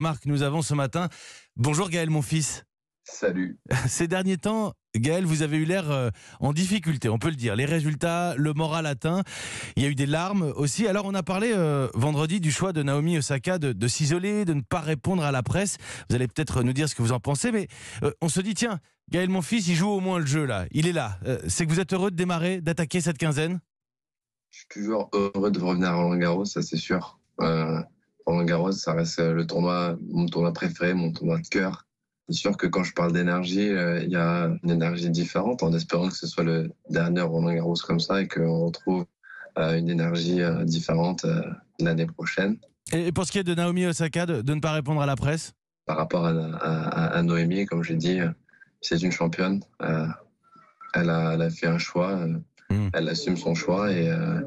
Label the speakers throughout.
Speaker 1: Marc, nous avons ce matin. Bonjour Gaël, mon fils.
Speaker 2: Salut.
Speaker 1: Ces derniers temps, Gaël, vous avez eu l'air euh, en difficulté, on peut le dire. Les résultats, le moral atteint. Il y a eu des larmes aussi. Alors, on a parlé euh, vendredi du choix de Naomi Osaka de, de s'isoler, de ne pas répondre à la presse. Vous allez peut-être nous dire ce que vous en pensez, mais euh, on se dit, tiens, Gaël, mon fils, il joue au moins le jeu là. Il est là. Euh, C'est que vous êtes heureux de démarrer, d'attaquer cette quinzaine?
Speaker 2: Je suis toujours heureux de revenir à Roland Garros, ça c'est sûr. Euh, Roland Garros, ça reste le tournoi, mon tournoi préféré, mon tournoi de cœur. C'est sûr que quand je parle d'énergie, euh, il y a une énergie différente, en espérant que ce soit le dernier Roland Garros comme ça et qu'on retrouve euh, une énergie euh, différente euh, l'année prochaine.
Speaker 1: Et pour ce qui est de Naomi Osaka, de, de ne pas répondre à la presse?
Speaker 2: Par rapport à, à, à Noémie, comme j'ai dit, euh, c'est une championne. Euh, elle, a, elle a fait un choix,
Speaker 1: Mm.
Speaker 2: elle assume son choix et, euh,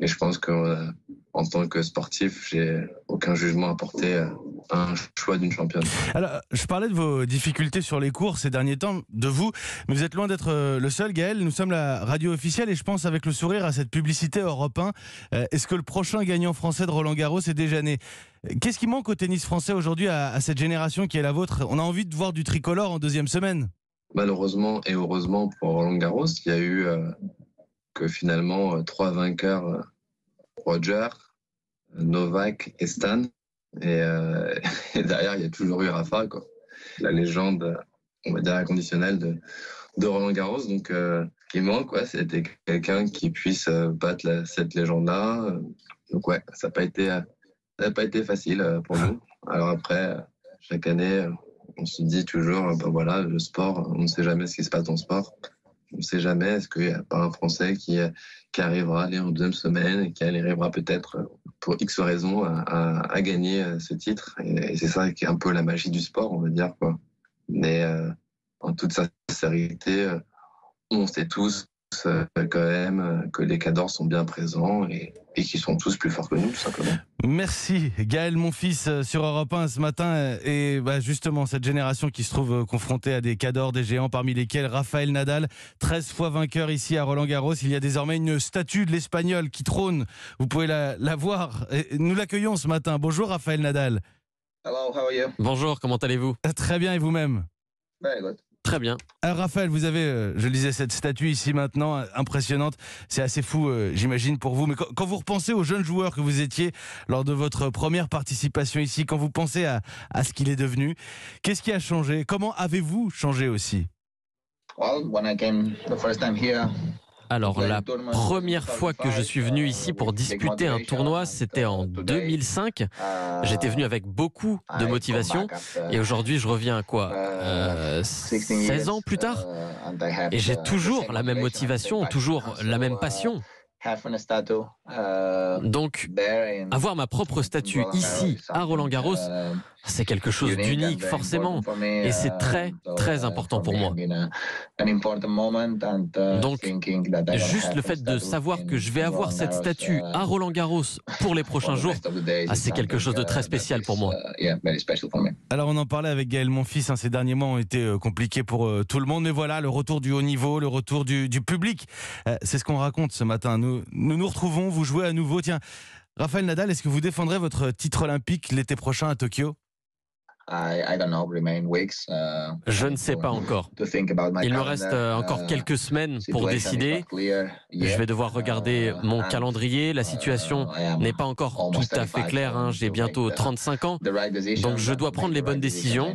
Speaker 2: et je pense que euh, en tant que sportif, j'ai aucun jugement à porter euh, à un choix d'une championne.
Speaker 1: Alors, je parlais de vos difficultés sur les cours ces derniers temps, de vous, mais vous êtes loin d'être le seul, Gaël. Nous sommes la radio officielle et je pense avec le sourire à cette publicité Europe 1. Euh, Est-ce que le prochain gagnant français de Roland Garros est déjà né? Qu'est-ce qui manque au tennis français aujourd'hui à, à cette génération qui est la vôtre? On a envie de voir du tricolore en deuxième semaine.
Speaker 2: Malheureusement et heureusement pour Roland Garros, il y a eu euh, que finalement euh, trois vainqueurs euh, Roger, Novak et Stan. Et, euh, derrière, il y a toujours eu Rafa, quoi. la légende, on va dire, inconditionnelle de, de Roland Garros. Donc, euh, qui manque, ouais, c'était quelqu'un qui puisse euh, battre cette légende-là. Euh, Donc, ouais, ça n'a pas, été, euh, ça n'a pas été facile euh, pour nous. Alors après, euh, chaque année, euh, on se dit toujours, euh, ben voilà, le sport, on ne sait jamais ce qui se passe dans le sport. On ne sait jamais, est-ce qu'il n'y a pas un Français qui, qui arrivera aller en deuxième semaine et qui arrivera peut-être, pour X raisons, à, à- à gagner euh, ce titre? Et, c'est ça qui est un peu la magie du sport, on va dire. Quoi. Mais euh, en toute sincérité, euh, on sait tous quand même euh, que les cadors sont bien présents et, et qu'ils sont tous plus forts que nous, tout simplement.
Speaker 1: Merci Gaël, mon fils, euh, sur Europe 1 ce matin. euh, Et bah, justement, cette génération qui se trouve euh, confrontée à des cadors, des géants, parmi lesquels Raphaël Nadal, 13 fois vainqueur ici à Roland Garros. Il y a désormais une statue de l'Espagnol qui trône. Vous pouvez la, la voir. Et nous l'accueillons ce matin. Bonjour Raphaël Nadal.
Speaker 3: Hello, how are you?
Speaker 4: Bonjour, comment allez-vous?
Speaker 1: Euh, Très bien, et vous-même?
Speaker 3: Very good.
Speaker 4: Très bien.
Speaker 1: Alors Raphaël, vous avez, euh, je le disais, cette statue ici maintenant, euh, impressionnante. C'est assez fou, euh, j'imagine, pour vous. Mais quand, quand vous repensez aux jeunes joueurs que vous étiez lors de votre première participation ici, quand vous pensez à, à ce qu'il est devenu, qu'est-ce qui a changé? Comment avez-vous changé aussi?
Speaker 3: Well, when I came the first time here,
Speaker 4: Alors, la première fois que je suis venu ici pour disputer un tournoi, c'était en 2005.
Speaker 3: uh,
Speaker 4: J'étais venu avec beaucoup de motivation. Et aujourd'hui, je reviens à quoi euh, 16 ans plus tard? Et j'ai toujours la même motivation, toujours la même passion. Donc, avoir ma propre statue ici, à Roland Garros, c'est quelque chose d'unique, forcément. Et c'est très, très important pour moi. Donc, Juste le fait de savoir que je vais avoir cette statue à Roland Garros pour les prochains jours, ah, c'est quelque chose de très spécial pour moi.
Speaker 1: Alors on en parlait avec Gaël, mon fils, hein, ces derniers mois ont été euh, compliqués pour euh, tout le monde, mais voilà, le retour du haut niveau, le retour du, du public, euh, c'est ce qu'on raconte ce matin. Nous, nous nous retrouvons, vous jouez à nouveau. Tiens, Raphaël Nadal, est-ce que vous défendrez votre titre olympique l'été prochain à Tokyo?
Speaker 4: Je ne sais pas encore. Il me reste euh, encore quelques semaines pour décider. Je vais devoir regarder mon calendrier. La situation n'est pas encore tout à fait claire. hein. J'ai bientôt 35 ans.
Speaker 3: Donc je dois prendre les bonnes décisions.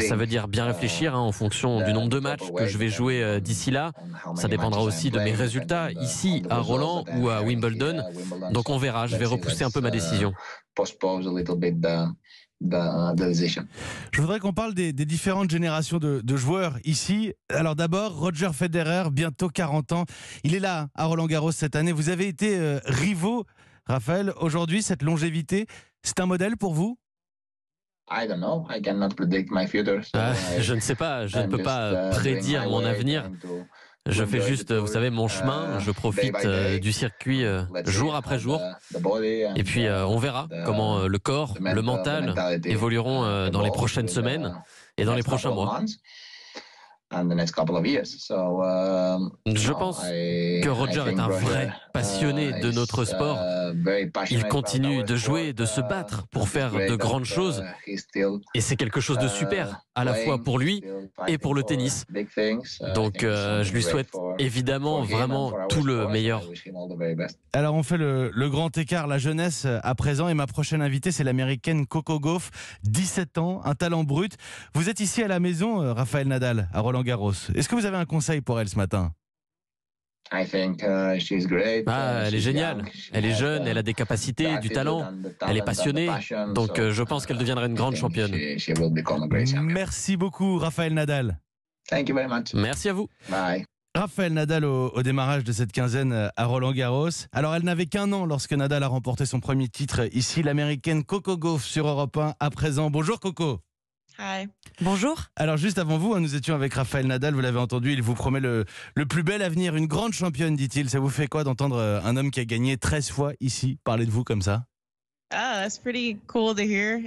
Speaker 4: Ça veut dire bien réfléchir hein, en fonction du nombre de matchs que je vais jouer euh, d'ici là. Ça dépendra aussi de mes résultats ici à Roland ou à Wimbledon. Donc on verra, je vais repousser un peu ma décision.
Speaker 1: Je voudrais qu'on parle des, des différentes générations de, de joueurs ici. Alors d'abord, Roger Federer, bientôt 40 ans. Il est là à Roland Garros cette année. Vous avez été euh, rivaux, Raphaël. Aujourd'hui, cette longévité, c'est un modèle pour vous?
Speaker 4: Ah, je ne sais pas, je ne peux pas prédire mon avenir. Je fais juste, vous savez, mon chemin. Je profite euh, du circuit euh, jour après jour. Et puis, euh, on verra comment euh, le corps, le mental évolueront euh, dans les prochaines semaines et dans les prochains mois. Je pense que Roger est un vrai passionné de notre sport. Il continue de jouer, de se battre pour faire de grandes choses. Et c'est quelque chose de super, à la fois pour lui et pour le tennis. Donc euh, je lui souhaite évidemment vraiment tout le meilleur.
Speaker 1: Alors on fait le, le, grand écart, la jeunesse à présent. Et ma prochaine invitée, c'est l'américaine Coco Gauff, 17 ans, un talent brut. Vous êtes ici à la maison, euh, Raphaël Nadal, à Roland Garros. Est-ce que vous avez un conseil pour elle ce matin?
Speaker 4: Uh, ah, elle est géniale. Elle est jeune, elle a des capacités, du talent, elle est passionnée. Donc euh, je pense qu'elle deviendra une grande championne.
Speaker 1: Merci beaucoup, Raphaël Nadal.
Speaker 4: Merci à vous.
Speaker 1: Raphaël Nadal au, démarrage de cette quinzaine euh, à Roland Garros. Alors elle n'avait qu'un an lorsque Nadal a remporté son premier titre ici, l'américaine Coco Gauff sur Europe 1 à présent. Bonjour Coco.
Speaker 5: Bonjour.
Speaker 1: Alors juste avant vous, hein, nous étions avec Raphaël Nadal, vous l'avez entendu, il vous promet le, le plus bel avenir, une grande championne, dit-il. Ça vous fait quoi d'entendre euh, un homme qui a gagné 13 fois ici parler de vous comme ça?
Speaker 5: Ah,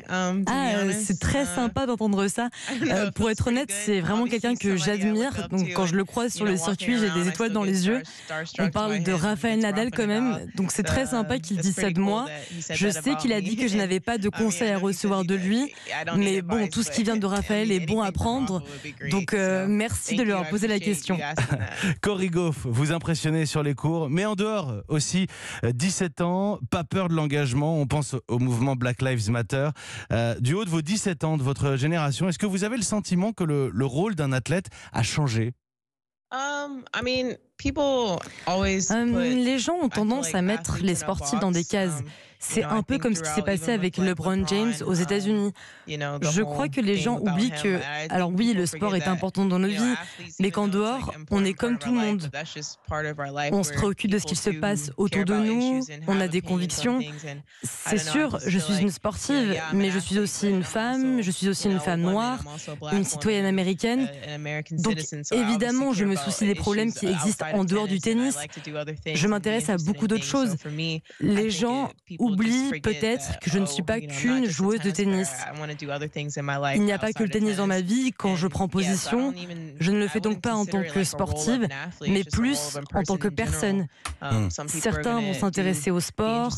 Speaker 5: um, ah c'est très uh, sympa d'entendre ça. Euh, pour être honnête, c'est vraiment quelqu'un que j'admire. Donc quand je le croise sur le circuit, j'ai des étoiles dans les yeux. On parle de Raphaël Nadal quand même, donc c'est très sympa qu'il dise ça de moi. Je sais qu'il a dit que je n'avais pas de conseils à recevoir de lui, mais bon, tout ce qui vient de Raphaël est bon à prendre. Donc euh, merci de lui avoir posé la question.
Speaker 1: Cory Goff, vous impressionnez sur les cours, mais en dehors aussi, 17 euh, ans, pas peur de l'engagement. On pense au mouvement Black Lives Matter. Euh, du haut de vos 17 ans, de votre génération, est-ce que vous avez le sentiment que le, le rôle d'un athlète a changé?
Speaker 5: Um, I mean, people always um, les gens ont tendance à mettre les sportifs dans des cases. Um, c'est un peu comme ce qui s'est passé avec LeBron James aux États-Unis. Je crois que les gens oublient que, alors oui, le sport est important dans nos vies, mais qu'en dehors, on est comme tout le monde. On se préoccupe de ce qui se passe autour de nous, on a des convictions. C'est sûr, je suis une sportive, mais je suis aussi une femme, je suis aussi une femme noire, une citoyenne américaine. Donc évidemment, je me soucie des problèmes qui existent en dehors du tennis. Je m'intéresse à beaucoup d'autres choses. Les gens oublie peut-être que je ne suis pas qu'une joueuse de tennis. Il n'y a pas que le tennis dans ma vie. Quand je prends position, je ne le fais donc pas en tant que sportive, mais plus en tant que personne. Um, hmm. Certains vont s'intéresser au sport,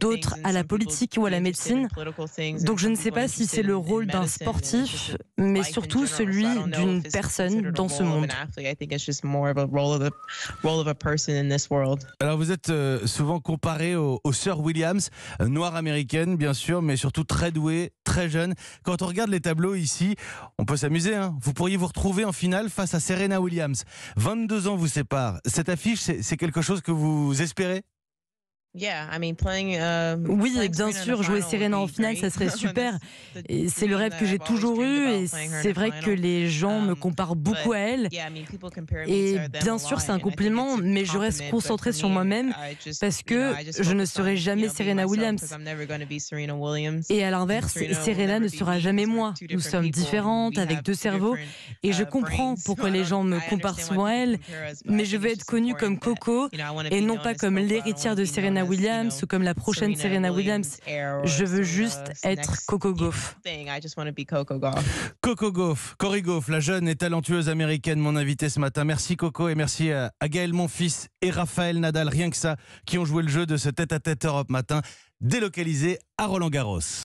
Speaker 5: d'autres à la politique ou à la médecine. Donc je ne sais pas si c'est le rôle d'un sportif, mais surtout celui d'une personne dans ce monde.
Speaker 1: Alors vous êtes euh, souvent comparé au, au Sir William euh, noire américaine bien sûr, mais surtout très douée, très jeune. Quand on regarde les tableaux ici, on peut s'amuser. Hein. vous pourriez vous retrouver en finale face à Serena Williams. 22 ans vous séparent. Cette affiche, c'est quelque chose que vous espérez?
Speaker 5: Uh, oui, bien sûr, jouer Serena en finale, ça serait super. C'est le rêve que j'ai toujours eu. Et c'est vrai que les gens me um, comparent beaucoup à elle. Et bien sûr, c'est un compliment, mais je reste concentrée sur moi-même parce que je ne serai jamais Serena Williams. Et à l'inverse, Serena ne sera jamais moi. Nous sommes différentes, avec deux cerveaux. Et je uh, comprends pourquoi les gens me comparent souvent à elle, mais je veux être connue comme Coco et non pas comme l'héritière de Serena Williams ou comme la prochaine Serena Williams. Je veux juste être Coco Gauff.
Speaker 1: Coco Gauff, Cory Gauff, la jeune et talentueuse américaine, mon invité ce matin. Merci Coco et merci à Gaël Monfils et Raphaël Nadal, rien que ça, qui ont joué le jeu de ce tête-à-tête Europe matin, délocalisé à Roland Garros.